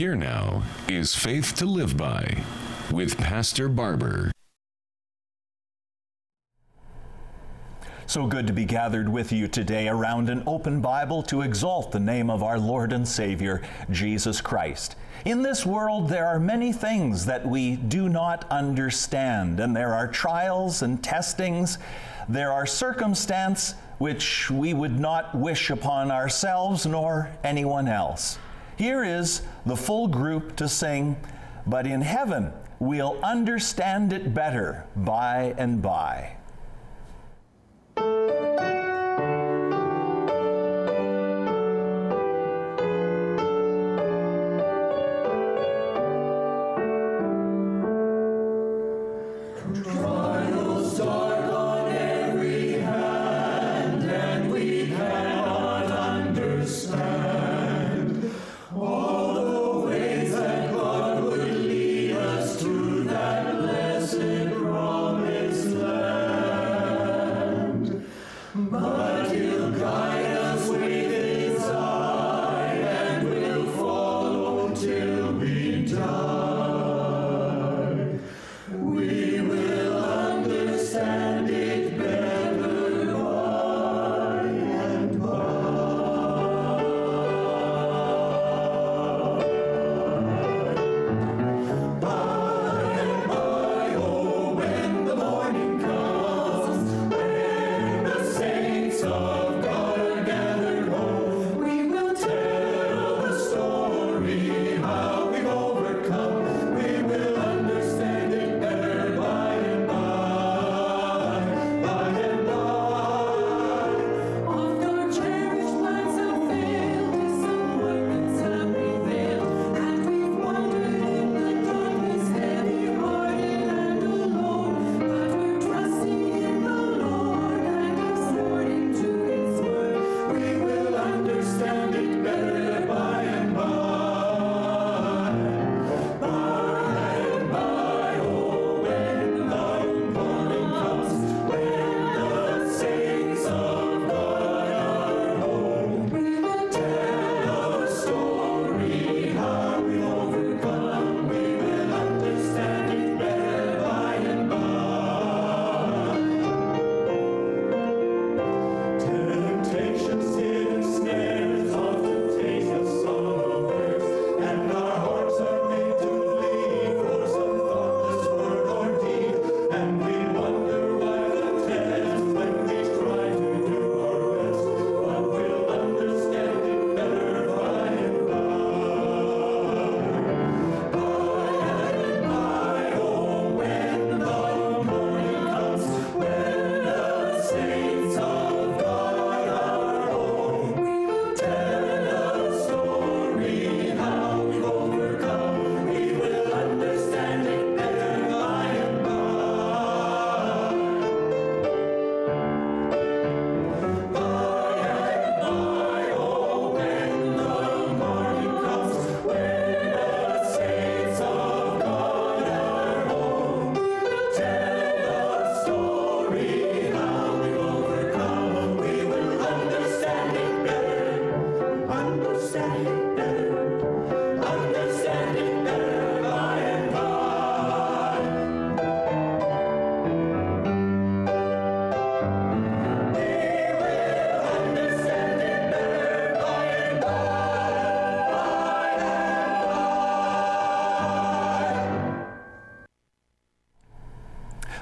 Here now is Faith to Live By with Pastor Barber. So good to be gathered with you today around an open Bible to exalt the name of our Lord and Savior, Jesus Christ. In this world, there are many things that we do not understand, and there are trials and testings. There are circumstances which we would not wish upon ourselves nor anyone else. Here is the full group to sing, But in heaven we'll understand it better by and by.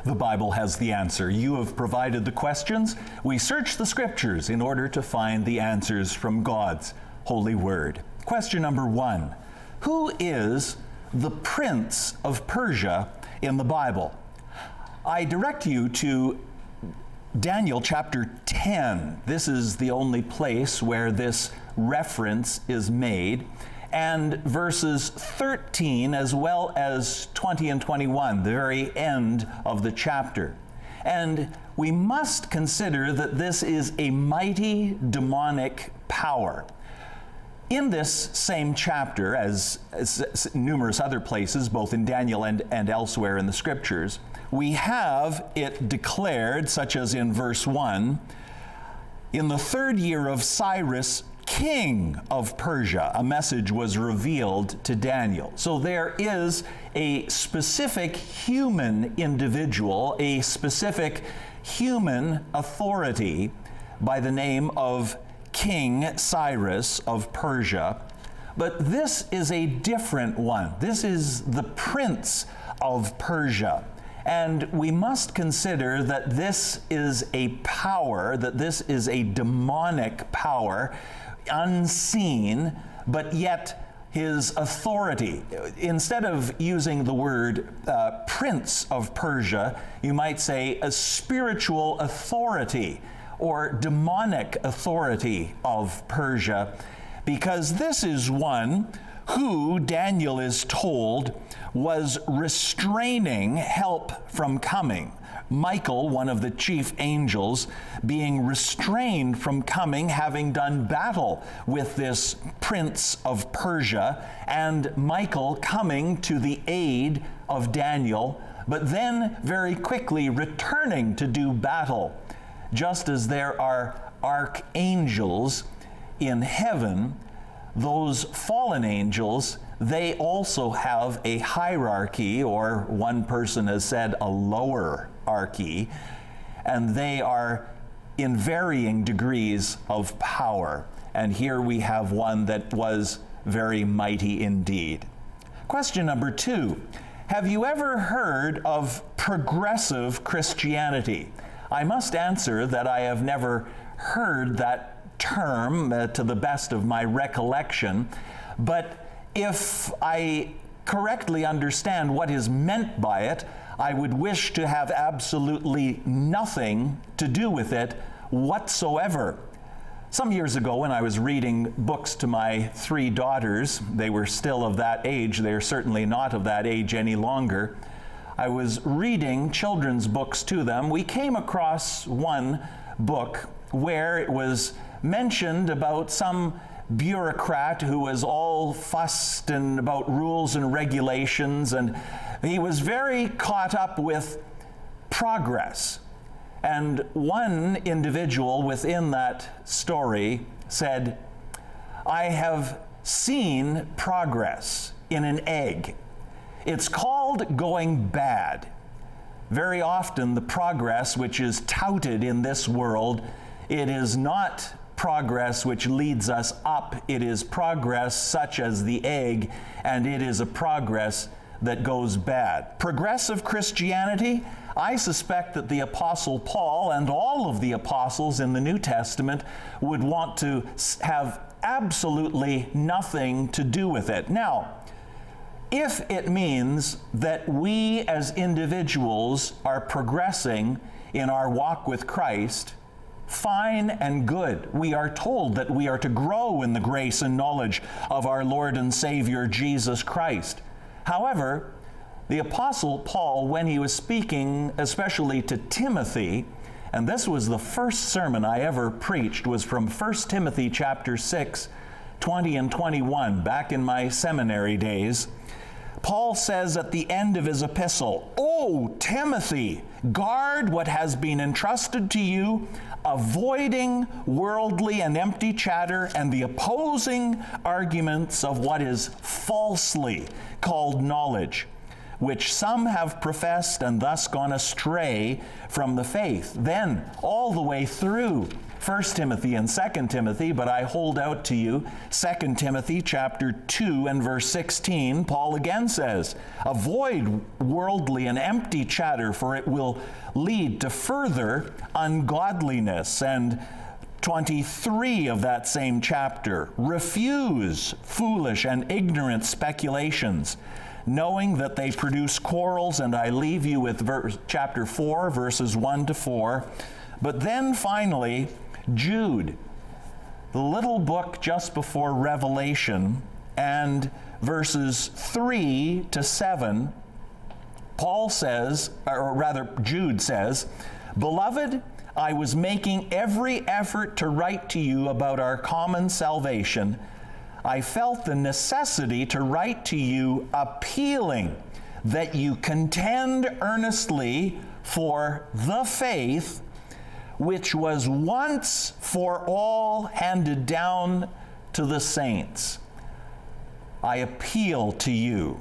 The Bible has the answer. You have provided the questions. We search the scriptures in order to find the answers from God's holy word. Question number one Who is the prince of Persia in the Bible? I direct you to Daniel chapter 10. This is the only place where this reference is made and verses 13 as well as 20 and 21, the very end of the chapter. And we must consider that this is a mighty demonic power. In this same chapter, as, as, numerous other places, both in Daniel and, and elsewhere in the scriptures, we have it declared, such as in verse 1 In the third year of Cyrus, king of Persia. A message was revealed to Daniel. So there is a specific human individual, a specific human authority by the name of King Cyrus of Persia. But this is a different one. This is the prince of Persia. And we must consider that this is a power, that this is a demonic power, unseen, but yet his authority. Instead of using the word uh, prince of Persia, you might say a spiritual authority or demonic authority of Persia, because this is one who, Daniel is told, was restraining help from coming. Michael, one of the chief angels, being restrained from coming, having done battle with this prince of Persia, and Michael coming to the aid of Daniel, but then very quickly returning to do battle. Just as there are archangels in heaven, those fallen angels, they also have a hierarchy, or one person has said a lower archy, and they are in varying degrees of power. And here we have one that was very mighty indeed. Question number two Have you ever heard of progressive Christianity? I must answer that I have never heard that term uh, to the best of my recollection, but if I correctly understand what is meant by it, I would wish to have absolutely nothing to do with it whatsoever. Some years ago, when I was reading books to my three daughters, they were still of that age, they're certainly not of that age any longer. I was reading children's books to them. We came across one book where it was mentioned about some bureaucrat who was all fussed and about rules and regulations, and he was very caught up with progress. And one individual within that story said, I have seen progress in an egg. It's called going bad. Very often, the progress which is touted in this world, it is not progress which leads us up. It is progress such as the egg, and it is a progress that goes bad. Progressive Christianity, I suspect that the Apostle Paul and all of the apostles in the New Testament would want to have absolutely nothing to do with it. Now, if it means that we as individuals are progressing in our walk with Christ, fine and good. We are told that we are to grow in the grace and knowledge of our Lord and Savior Jesus Christ. However, the Apostle Paul, when he was speaking especially to Timothy, and this was the first sermon I ever preached, was from 1 Timothy chapter 6, 20 and 21, back in my seminary days. Paul says at the end of his epistle, Oh, Timothy, guard what has been entrusted to you avoiding worldly and empty chatter and the opposing arguments of what is falsely called knowledge, which some have professed and thus gone astray from the faith. Then, all the way through 1 Timothy and 2 Timothy, but I hold out to you 2 Timothy chapter 2 and verse 16, Paul again says, Avoid worldly and empty chatter, for it will lead to further ungodliness. And 23 of that same chapter, refuse foolish and ignorant speculations knowing that they produce quarrels, and I leave you with verse, chapter 4, verses 1 to 4. But then finally, Jude, the little book just before Revelation, and verses 3 to 7, Paul says, or rather, Jude says, Beloved, I was making every effort to write to you about our common salvation. I felt the necessity to write to you appealing that you contend earnestly for the faith which was once for all handed down to the saints. I appeal to you.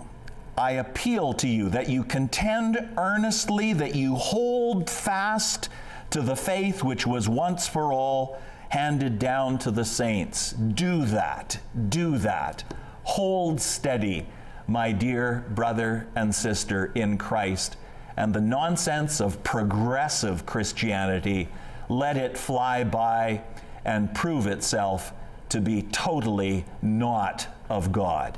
I appeal to you that you contend earnestly, that you hold fast to the faith which was once for all handed down to the saints. Do that. Do that. Hold steady, my dear brother and sister in Christ. And the nonsense of progressive Christianity, let it fly by and prove itself to be totally not of God.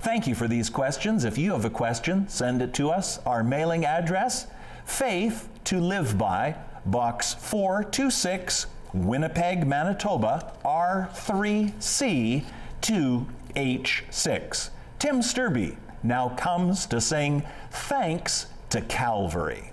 Thank you for these questions. If you have a question, send it to us. Our mailing address, Faith to Live By, Box 426, Winnipeg, Manitoba, R3C 2H6. Tim Sturby now comes to sing Thanks to Calvary.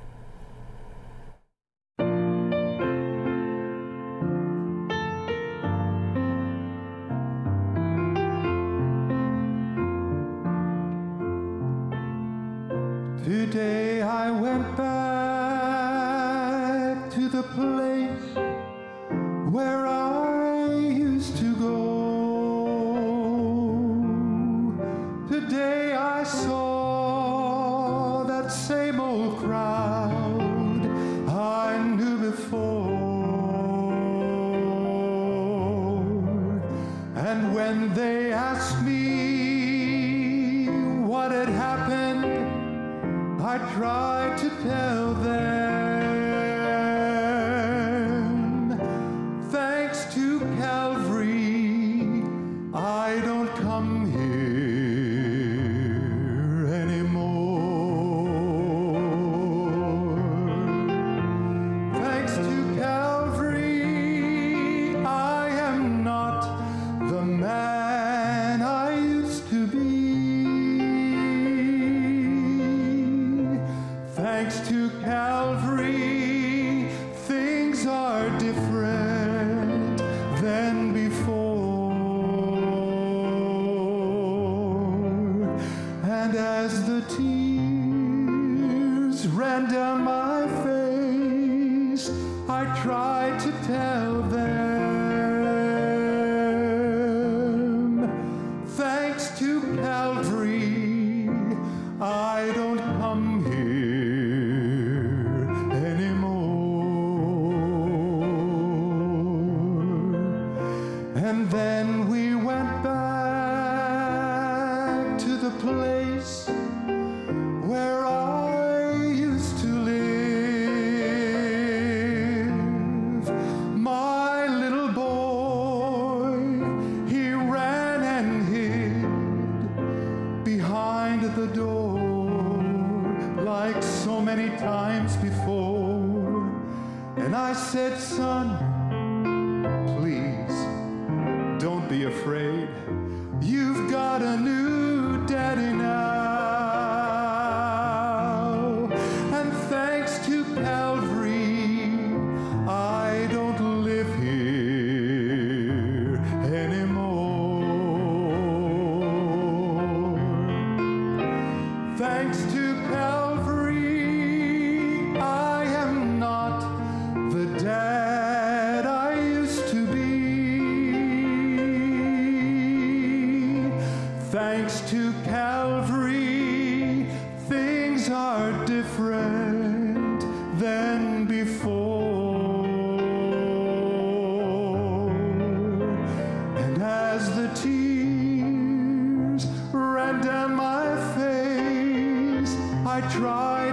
The door like so many times before. And I said, son, please don't be afraid.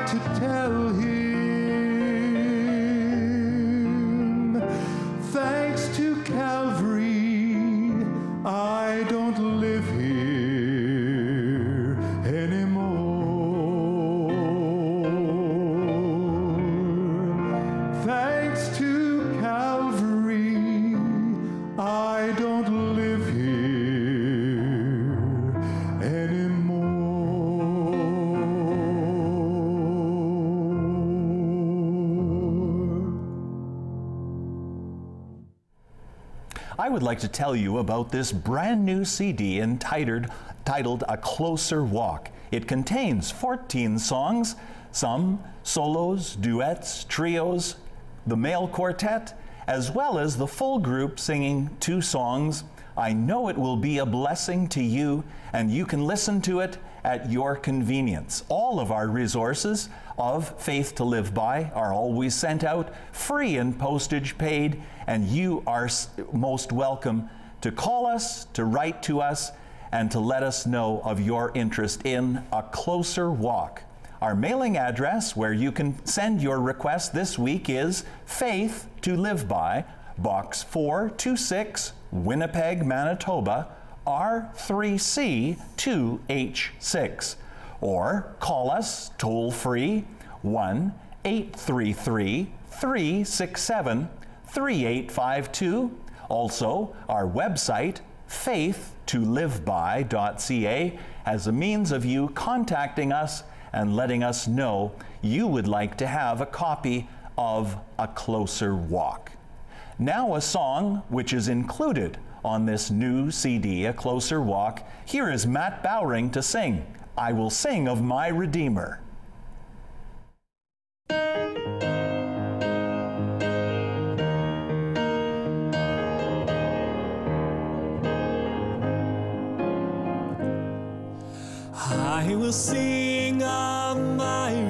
To tell would like to tell you about this brand new CD entitled, titled A Closer Walk. It contains 14 songs, some solos, duets, trios, the male quartet, as well as the full group singing two songs. I know it will be a blessing to you, and you can listen to it at your convenience. All of our resources of Faith to Live By are always sent out free and postage paid, and you are most welcome to call us, to write to us, and to let us know of your interest in a closer walk. Our mailing address where you can send your request this week is Faith to Live By, Box 426, Winnipeg, Manitoba, R3C 2H6. Or call us toll free 1 833 367 3852. Also, our website, faithtoliveby.ca, as a means of you contacting us and letting us know you would like to have a copy of A Closer Walk. Now, a song which is included on this new CD, A Closer Walk. Here is Matt Bowring to sing, I Will Sing of My Redeemer. I will sing of my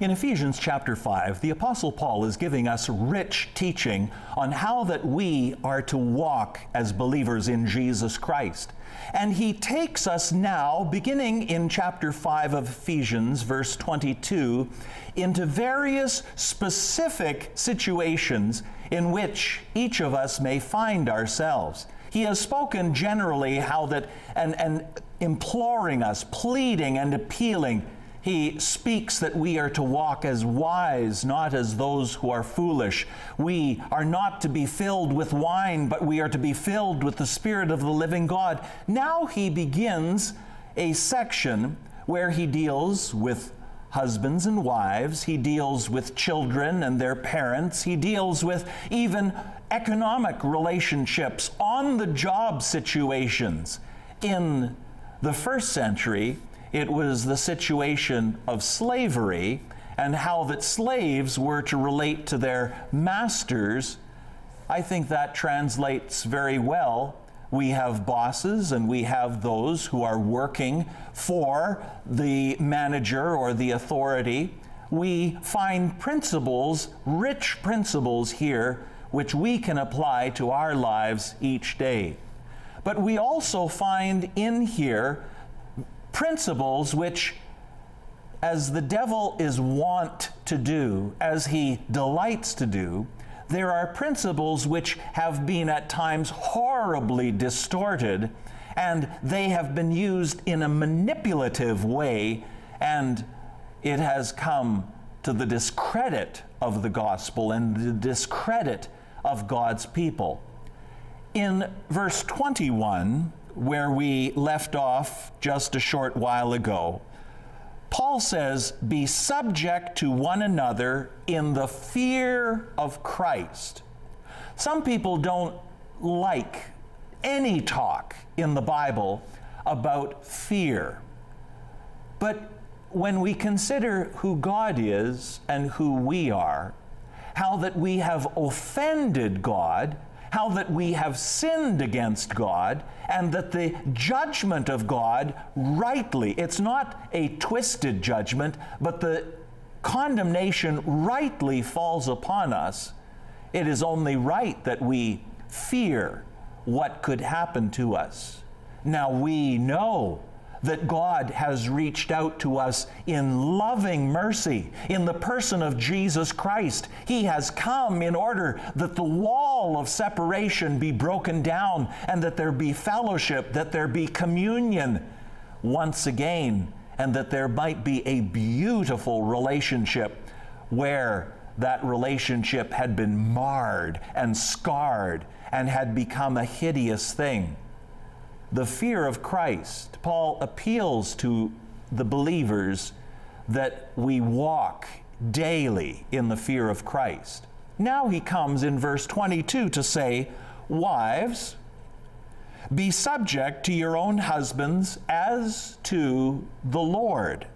In Ephesians chapter 5, the Apostle Paul is giving us rich teaching on how that we are to walk as believers in Jesus Christ. And he takes us now, beginning in chapter 5 of Ephesians, verse 22, into various specific situations in which each of us may find ourselves. He has spoken generally how that, and, and imploring us, pleading and appealing he speaks that we are to walk as wise, not as those who are foolish. We are not to be filled with wine, but we are to be filled with the Spirit of the living God. Now he begins a section where he deals with husbands and wives, he deals with children and their parents, he deals with even economic relationships, on the job situations. In the first century, it was the situation of slavery and how that slaves were to relate to their masters. I think that translates very well. We have bosses and we have those who are working for the manager or the authority. We find principles, rich principles here, which we can apply to our lives each day. But we also find in here principles which, as the devil is wont to do, as he delights to do, there are principles which have been at times horribly distorted and they have been used in a manipulative way, and it has come to the discredit of the gospel and the discredit of God's people. In verse 21, where we left off just a short while ago, Paul says, Be subject to one another in the fear of Christ. Some people don't like any talk in the Bible about fear. But when we consider who God is and who we are, how that we have offended God, how that we have sinned against God, and that the judgment of God rightly, it's not a twisted judgment, but the condemnation rightly falls upon us, it is only right that we fear what could happen to us. Now we know that God has reached out to us in loving mercy in the person of Jesus Christ. He has come in order that the wall of separation be broken down and that there be fellowship, that there be communion once again, and that there might be a beautiful relationship where that relationship had been marred and scarred and had become a hideous thing. The fear of Christ. Paul appeals to the believers that we walk daily in the fear of Christ. Now he comes in verse 22 to say, Wives, be subject to your own husbands as to the Lord.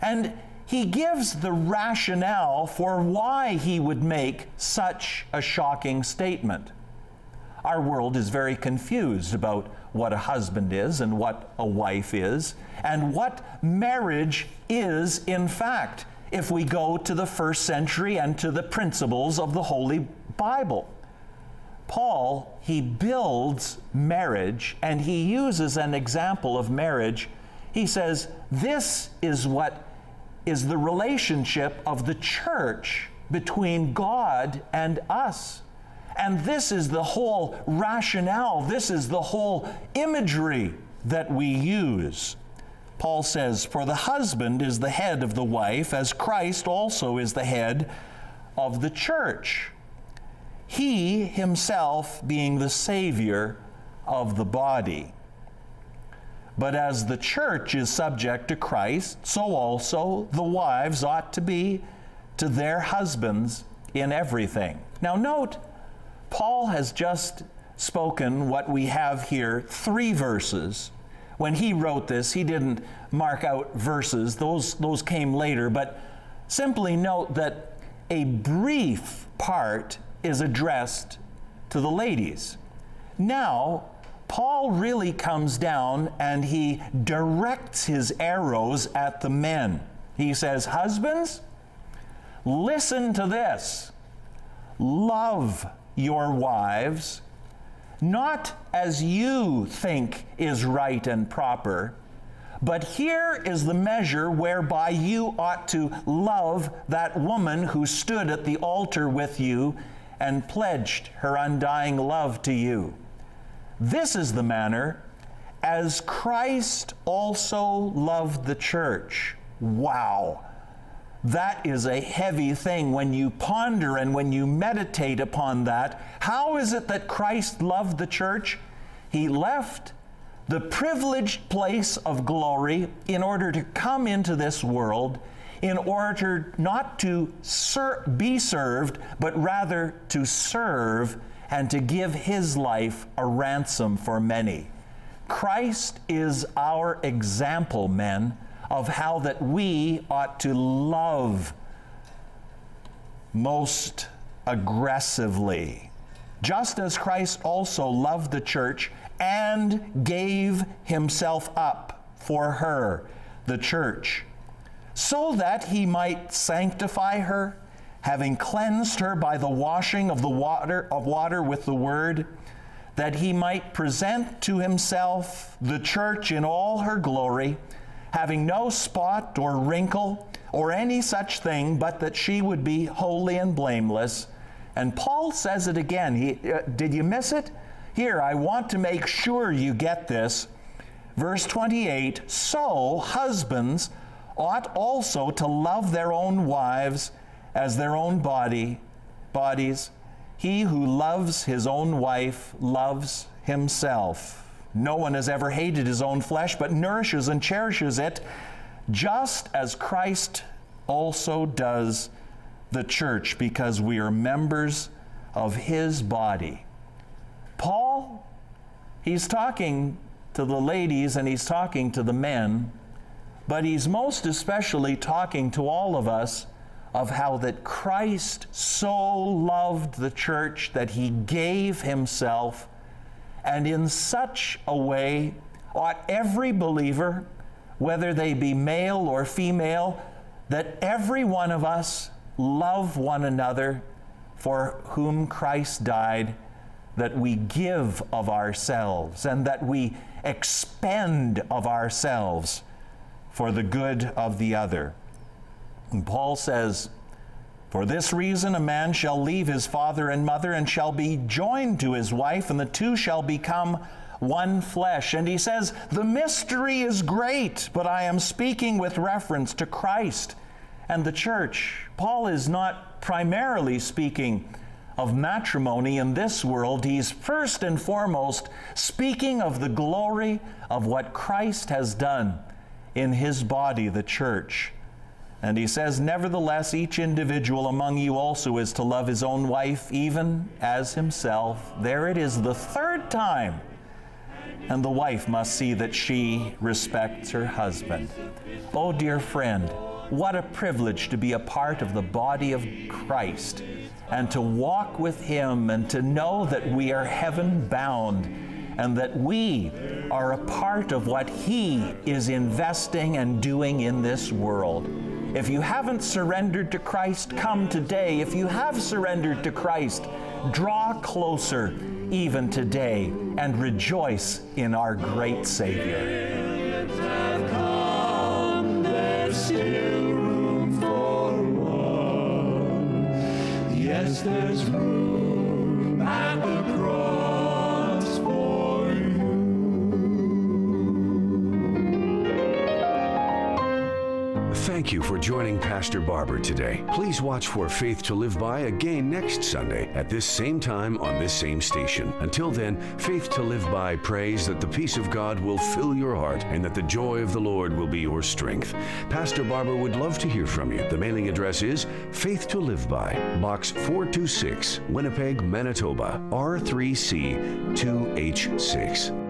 And he gives the rationale for why he would make such a shocking statement. Our world is very confused about what a husband is and what a wife is, and what marriage is in fact, if we go to the first century and to the principles of the Holy Bible. Paul, he builds marriage and he uses an example of marriage. He says, This is what is the relationship of the church between God and us. And this is the whole rationale, this is the whole imagery that we use. Paul says, For the husband is the head of the wife, as Christ also is the head of the church. He himself being the Savior of the body. But as the church is subject to Christ, so also the wives ought to be to their husbands in everything. Now, note, Paul has just spoken what we have here three verses. When he wrote this, he didn't mark out verses, those, those came later, but simply note that a brief part is addressed to the ladies. Now, Paul really comes down and he directs his arrows at the men. He says, Husbands, listen to this. Love your wives, not as you think is right and proper, but here is the measure whereby you ought to love that woman who stood at the altar with you and pledged her undying love to you. This is the manner as Christ also loved the church. Wow. That is a heavy thing when you ponder and when you meditate upon that. How is it that Christ loved the church? He left the privileged place of glory in order to come into this world, in order not to ser- be served, but rather to serve and to give his life a ransom for many. Christ is our example, men, of how that we ought to love most aggressively. Just as Christ also loved the church and gave himself up for her, the church, so that he might sanctify her having cleansed her by the washing of the water of water with the word, that he might present to himself the church in all her glory, having no spot or wrinkle or any such thing, but that she would be holy and blameless. And Paul says it again. He, uh, did you miss it? Here, I want to make sure you get this. Verse 28 So husbands ought also to love their own wives as their own body, bodies. He who loves his own wife loves himself. No one has ever hated his own flesh, but nourishes and cherishes it, just as Christ also does the church, because we are members of his body. Paul, he's talking to the ladies and he's talking to the men, but he's most especially talking to all of us of how that Christ so loved the church that he gave himself, and in such a way ought every believer, whether they be male or female, that every one of us love one another for whom Christ died, that we give of ourselves and that we expend of ourselves for the good of the other. And Paul says, For this reason a man shall leave his father and mother and shall be joined to his wife, and the two shall become one flesh. And he says, The mystery is great, but I am speaking with reference to Christ and the church. Paul is not primarily speaking of matrimony in this world. He's first and foremost speaking of the glory of what Christ has done in his body, the church. And he says, Nevertheless, each individual among you also is to love his own wife, even as himself. There it is, the third time. And the wife must see that she respects her husband. Oh, dear friend, what a privilege to be a part of the body of Christ and to walk with Him and to know that we are heaven bound and that we are a part of what He is investing and doing in this world. If you haven't surrendered to Christ, come today. If you have surrendered to Christ, draw closer even today and rejoice in our great Savior. Thank you for joining Pastor Barber today. Please watch for Faith to Live By again next Sunday at this same time on this same station. Until then, Faith to Live By prays that the peace of God will fill your heart and that the joy of the Lord will be your strength. Pastor Barber would love to hear from you. The mailing address is Faith to Live By, Box 426, Winnipeg, Manitoba, R3C 2H6.